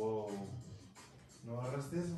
Wow. ¿No agarraste eso?